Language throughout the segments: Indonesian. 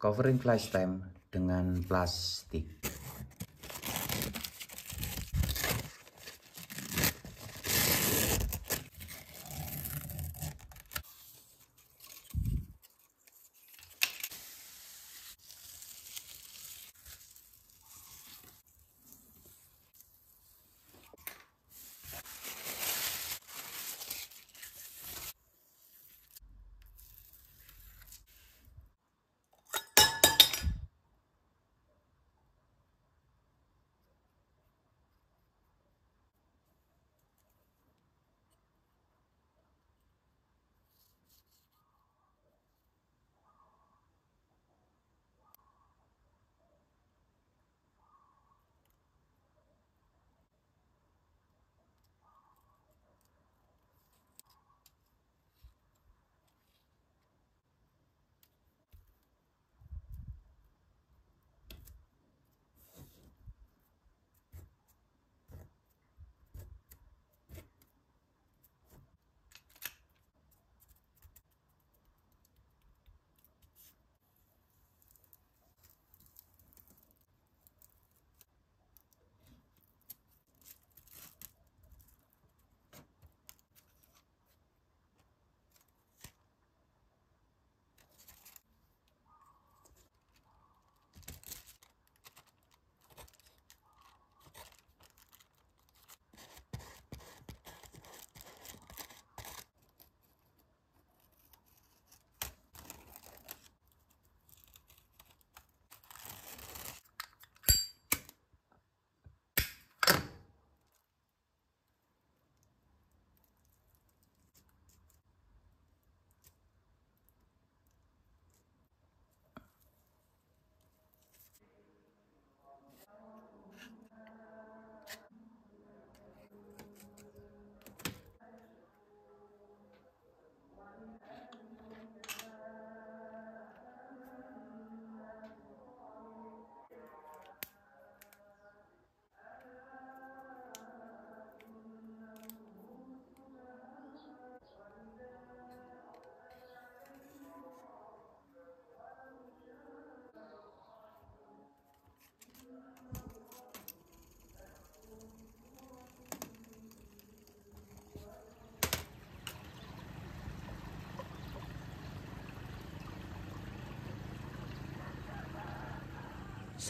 covering flash time dengan plastik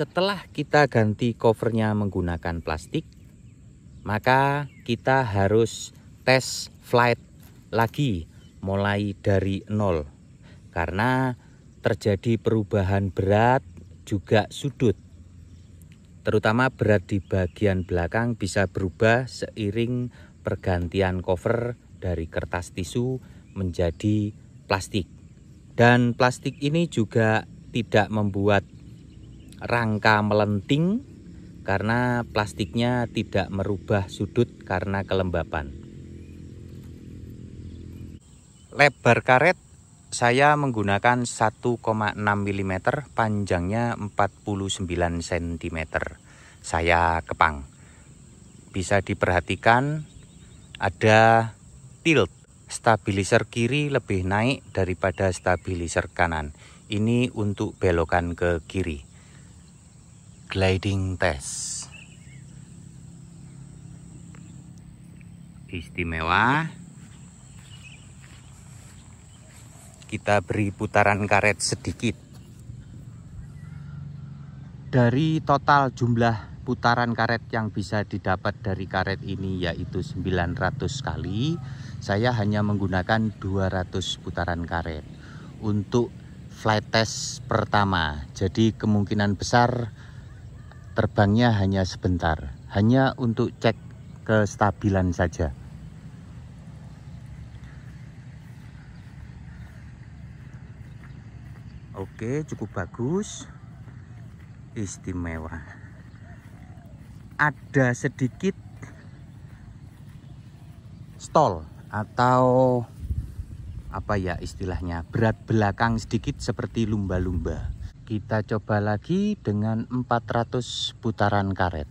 Setelah kita ganti covernya menggunakan plastik, maka kita harus tes flight lagi mulai dari nol. Karena terjadi perubahan berat juga sudut. Terutama berat di bagian belakang bisa berubah seiring pergantian cover dari kertas tisu menjadi plastik. Dan plastik ini juga tidak membuat rangka melenting karena plastiknya tidak merubah sudut karena kelembapan. Lebar karet saya menggunakan 1,6 mm, panjangnya 49 cm. Saya kepang. Bisa diperhatikan ada tilt. Stabilizer kiri lebih naik daripada stabilizer kanan. Ini untuk belokan ke kiri gliding test. Istimewa. Kita beri putaran karet sedikit. Dari total jumlah putaran karet yang bisa didapat dari karet ini yaitu 900 kali saya hanya menggunakan 200 putaran karet untuk flight test pertama. Jadi kemungkinan besar terbangnya hanya sebentar, hanya untuk cek kestabilan saja. Oke, cukup bagus. Istimewa. Ada sedikit stall atau apa ya istilahnya, berat belakang sedikit seperti lumba-lumba. Kita coba lagi dengan 400 putaran karet.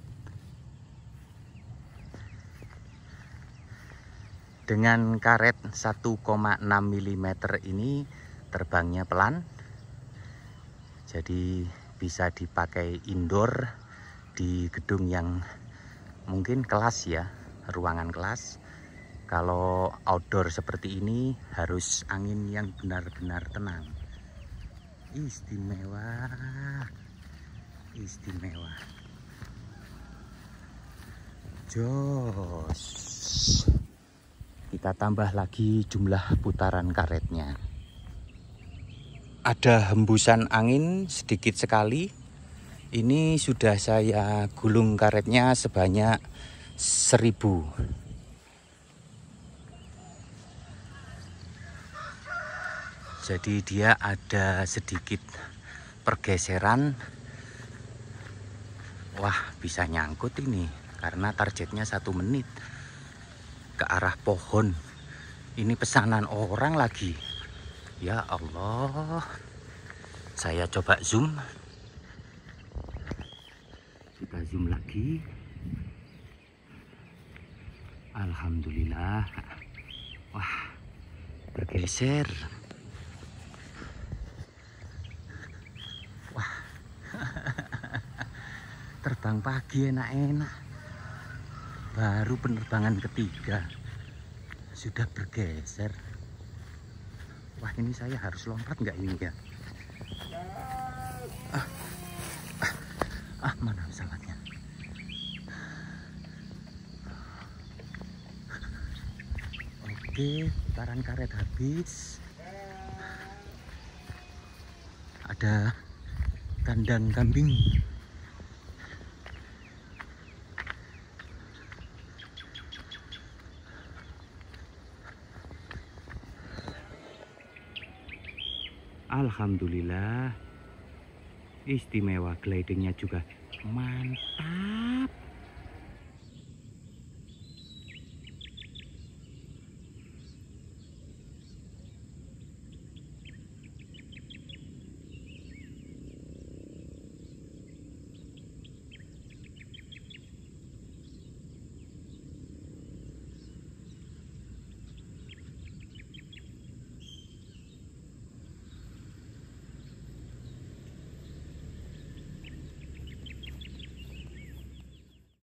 Dengan karet 1,6 mm ini terbangnya pelan. jadi bisa dipakai indoor di gedung yang mungkin kelas ya ruangan kelas kalau outdoor seperti ini harus angin yang benar-benar tenang istimewa. Istimewa. Jos. Kita tambah lagi jumlah putaran karetnya. Ada hembusan angin sedikit sekali. Ini sudah saya gulung karetnya sebanyak seribu jadi dia ada sedikit pergeseran. Wah bisa nyangkut ini karena targetnya satu menit ke arah pohon. Ini pesanan orang lagi. Ya Allah. Saya coba zoom. Kita zoom lagi. Alhamdulillah. Wah bergeser wah pagi enak-enak. Baru penerbangan ketiga. Sudah bergeser. Wah ini saya harus lompat nggak ini ya ah, ah, ah mana pesawatnya? Oke putaran karet habis. Ada kandang kambing Alhamdulillah. Istimewa glidingnya juga mantap